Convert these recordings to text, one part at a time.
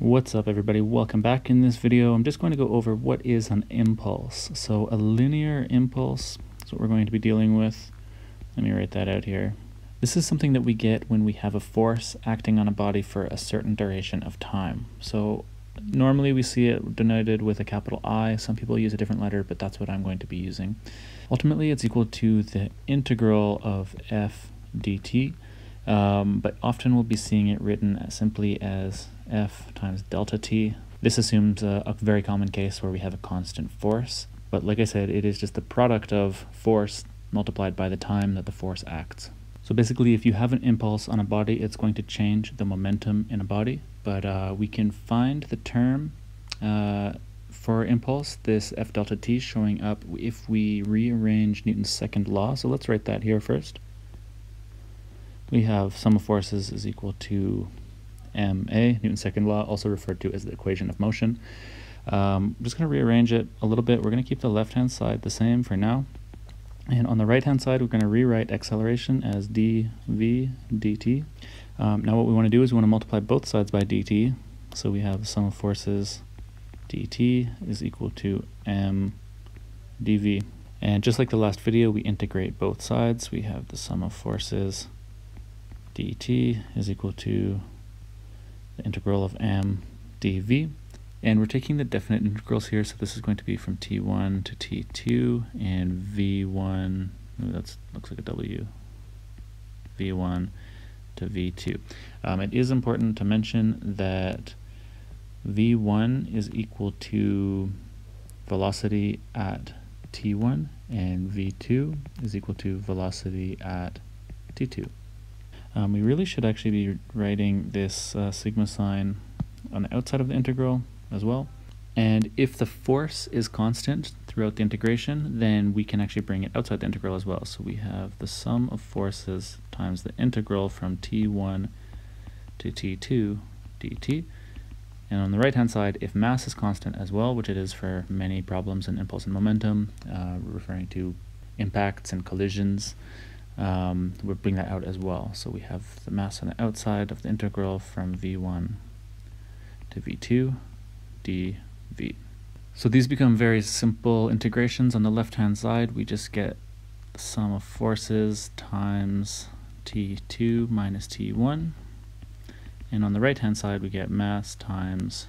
What's up everybody, welcome back. In this video I'm just going to go over what is an impulse. So a linear impulse is what we're going to be dealing with. Let me write that out here. This is something that we get when we have a force acting on a body for a certain duration of time. So normally we see it denoted with a capital I, some people use a different letter but that's what I'm going to be using. Ultimately it's equal to the integral of f dt um, but often we'll be seeing it written as simply as F times delta T. This assumes a, a very common case where we have a constant force, but like I said, it is just the product of force multiplied by the time that the force acts. So basically, if you have an impulse on a body, it's going to change the momentum in a body, but uh, we can find the term uh, for impulse, this F delta T showing up if we rearrange Newton's second law. So let's write that here first we have sum of forces is equal to ma, Newton's second law, also referred to as the equation of motion. Um, I'm just going to rearrange it a little bit. We're going to keep the left-hand side the same for now. And on the right-hand side, we're going to rewrite acceleration as dv dt. Um, now what we want to do is we want to multiply both sides by dt. So we have sum of forces dt is equal to m dv. And just like the last video, we integrate both sides. We have the sum of forces dt is equal to the integral of m dv. And we're taking the definite integrals here, so this is going to be from t1 to t2, and v1, that looks like a w, v1 to v2. Um, it is important to mention that v1 is equal to velocity at t1, and v2 is equal to velocity at t2. Um, we really should actually be writing this uh, sigma sign on the outside of the integral as well. And if the force is constant throughout the integration, then we can actually bring it outside the integral as well. So we have the sum of forces times the integral from t1 to t2 dt. And on the right hand side, if mass is constant as well, which it is for many problems in impulse and momentum, uh, referring to impacts and collisions, um, we'll bring that out as well. So we have the mass on the outside of the integral from v1 to v2 dv. So these become very simple integrations. On the left-hand side, we just get the sum of forces times t2 minus t1. And on the right-hand side, we get mass times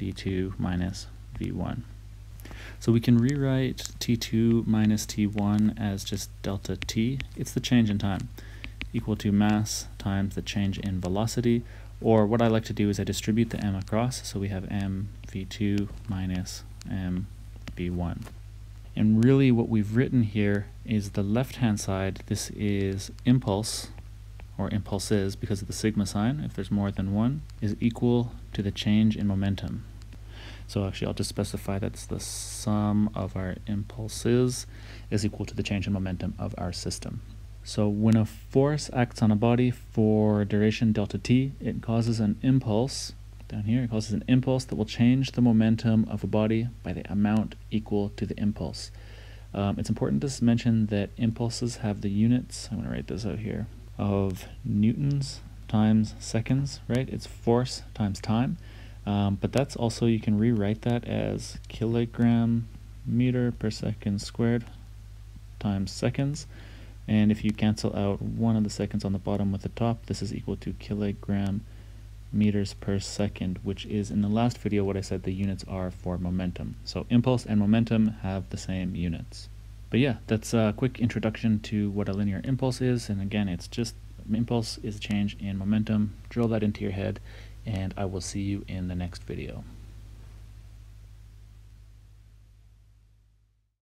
v2 minus v1. So we can rewrite T2 minus T1 as just delta T. It's the change in time equal to mass times the change in velocity. Or what I like to do is I distribute the m across. So we have m v2 minus m v1. And really what we've written here is the left-hand side. This is impulse, or impulses because of the sigma sign, if there's more than one, is equal to the change in momentum. So actually I'll just specify that's the sum of our impulses is equal to the change in momentum of our system. So when a force acts on a body for duration delta t, it causes an impulse, down here, it causes an impulse that will change the momentum of a body by the amount equal to the impulse. Um, it's important to mention that impulses have the units, I'm going to write this out here, of newtons times seconds, right? It's force times time. Um, but that's also, you can rewrite that as kilogram meter per second squared times seconds. And if you cancel out one of the seconds on the bottom with the top, this is equal to kilogram meters per second, which is in the last video what I said the units are for momentum. So impulse and momentum have the same units. But yeah, that's a quick introduction to what a linear impulse is. And again, it's just impulse is a change in momentum. Drill that into your head and I will see you in the next video.